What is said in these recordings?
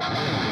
you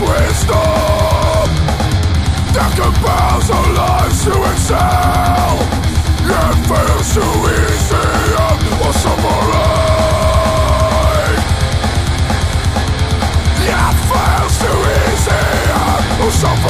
wisdom that compels our lives to excel it fails too easy and will suffering. It fails too easy and will suffering.